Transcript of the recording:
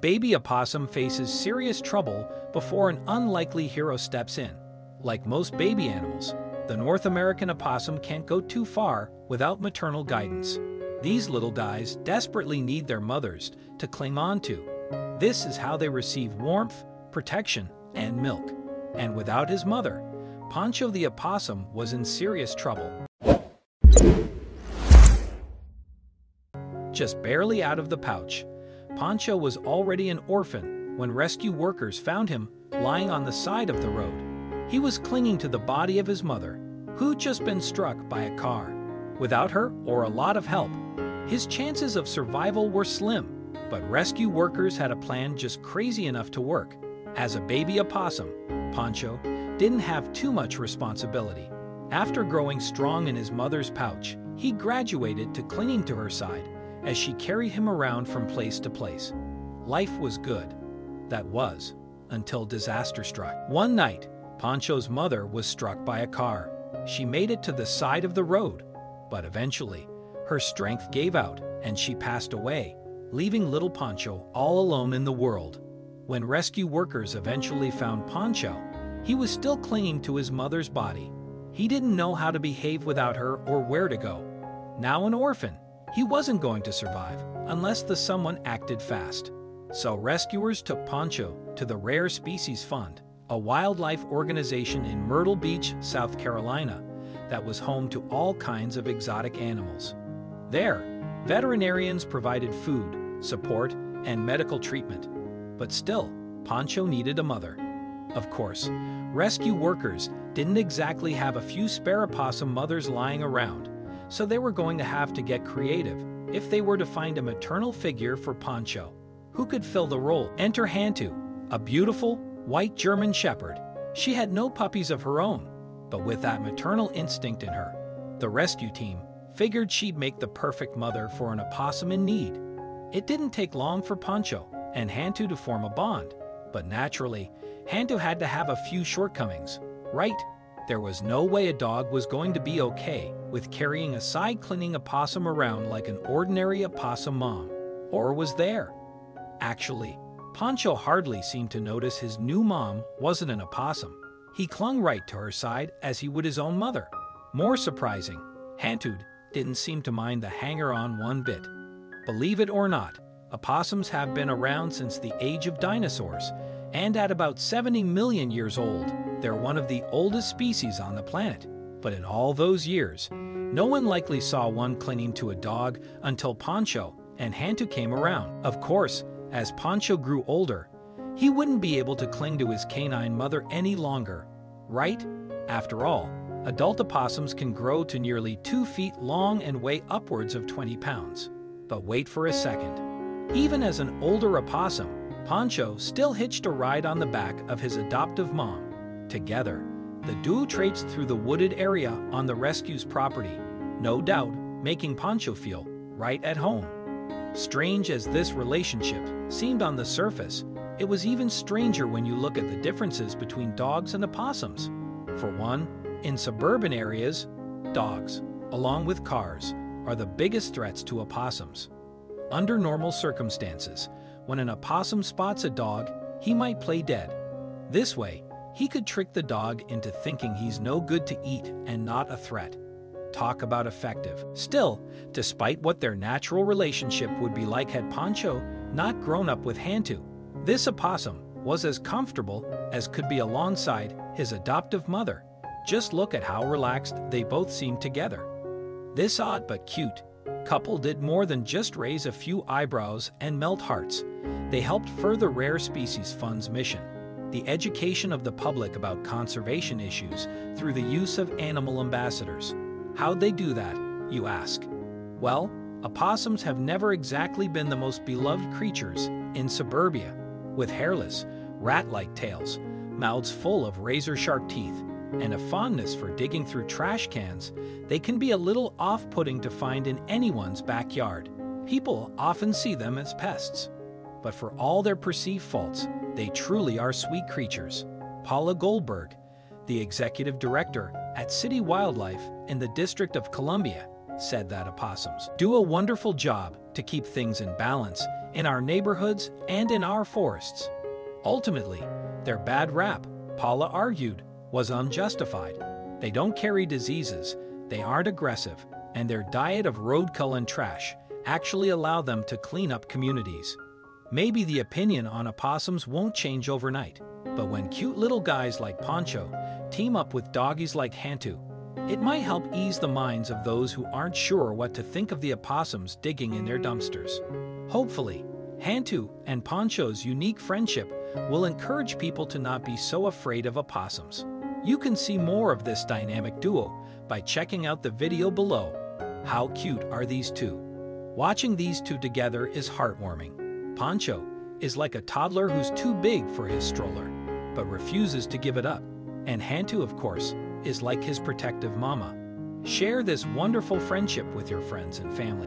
Baby opossum faces serious trouble before an unlikely hero steps in. Like most baby animals, the North American opossum can't go too far without maternal guidance. These little guys desperately need their mothers to cling on to. This is how they receive warmth, protection, and milk. And without his mother, Poncho the opossum was in serious trouble. Just barely out of the pouch, Poncho was already an orphan when rescue workers found him lying on the side of the road. He was clinging to the body of his mother, who'd just been struck by a car. Without her, or a lot of help, his chances of survival were slim. But rescue workers had a plan just crazy enough to work. As a baby opossum, Poncho didn't have too much responsibility. After growing strong in his mother's pouch, he graduated to clinging to her side as she carried him around from place to place. Life was good. That was, until disaster struck. One night, Pancho's mother was struck by a car. She made it to the side of the road, but eventually, her strength gave out and she passed away, leaving little Pancho all alone in the world. When rescue workers eventually found Pancho, he was still clinging to his mother's body. He didn't know how to behave without her or where to go. Now an orphan, he wasn't going to survive unless the someone acted fast. So rescuers took Poncho to the Rare Species Fund, a wildlife organization in Myrtle Beach, South Carolina, that was home to all kinds of exotic animals. There, veterinarians provided food, support, and medical treatment. But still, Poncho needed a mother. Of course, rescue workers didn't exactly have a few spare opossum mothers lying around, so they were going to have to get creative if they were to find a maternal figure for Poncho. Who could fill the role? Enter Hantu, a beautiful, white German shepherd. She had no puppies of her own, but with that maternal instinct in her, the rescue team figured she'd make the perfect mother for an opossum in need. It didn't take long for Poncho and Hantu to form a bond, but naturally, Hantu had to have a few shortcomings, right? There was no way a dog was going to be okay with carrying a side-clinging opossum around like an ordinary opossum mom. Or was there? Actually, Poncho hardly seemed to notice his new mom wasn't an opossum. He clung right to her side as he would his own mother. More surprising, Hantu didn't seem to mind the hanger-on one bit. Believe it or not, opossums have been around since the age of dinosaurs, and at about 70 million years old, they're one of the oldest species on the planet. But in all those years, no one likely saw one clinging to a dog until Poncho and Hantu came around. Of course, as Poncho grew older, he wouldn't be able to cling to his canine mother any longer, right? After all, adult opossums can grow to nearly 2 feet long and weigh upwards of 20 pounds. But wait for a second. Even as an older opossum, Poncho still hitched a ride on the back of his adoptive mom. Together, the duo traipsed through the wooded area on the rescue's property, no doubt making Poncho feel right at home. Strange as this relationship seemed on the surface, it was even stranger when you look at the differences between dogs and opossums. For one, in suburban areas, dogs, along with cars, are the biggest threats to opossums. Under normal circumstances, when an opossum spots a dog, he might play dead. This way, he could trick the dog into thinking he's no good to eat and not a threat. Talk about effective. Still, despite what their natural relationship would be like had Pancho not grown up with Hantu, this opossum was as comfortable as could be alongside his adoptive mother. Just look at how relaxed they both seemed together. This odd but cute couple did more than just raise a few eyebrows and melt hearts. They helped further Rare Species Fund's mission, the education of the public about conservation issues through the use of animal ambassadors. How'd they do that, you ask? Well, opossums have never exactly been the most beloved creatures in suburbia, with hairless, rat-like tails, mouths full of razor-sharp teeth, and a fondness for digging through trash cans, they can be a little off-putting to find in anyone's backyard. People often see them as pests. But for all their perceived faults, they truly are sweet creatures. Paula Goldberg, the executive director at City Wildlife in the District of Columbia, said that opossums do a wonderful job to keep things in balance in our neighborhoods, and in our forests. Ultimately, their bad rap, Paula argued, was unjustified. They don't carry diseases, they aren't aggressive, and their diet of roadkill and trash actually allow them to clean up communities. Maybe the opinion on opossums won't change overnight, but when cute little guys like Poncho team up with doggies like Hantu, it might help ease the minds of those who aren't sure what to think of the opossums digging in their dumpsters. Hopefully, Hantu and Poncho's unique friendship will encourage people to not be so afraid of opossums. You can see more of this dynamic duo by checking out the video below. How cute are these two? Watching these two together is heartwarming. Poncho is like a toddler who's too big for his stroller, but refuses to give it up. And Hantu, of course, is like his protective mama. Share this wonderful friendship with your friends and family.